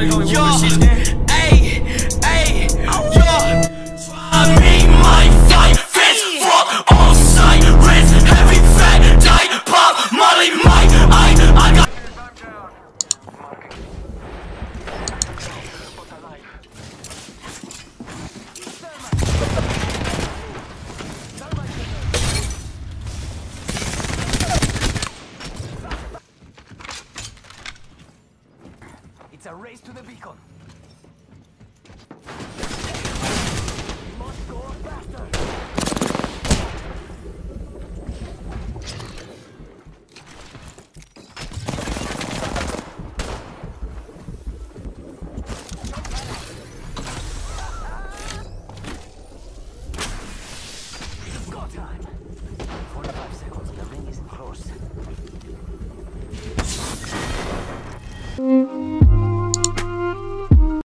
Yo, It's a race to the beacon. Must go faster. time.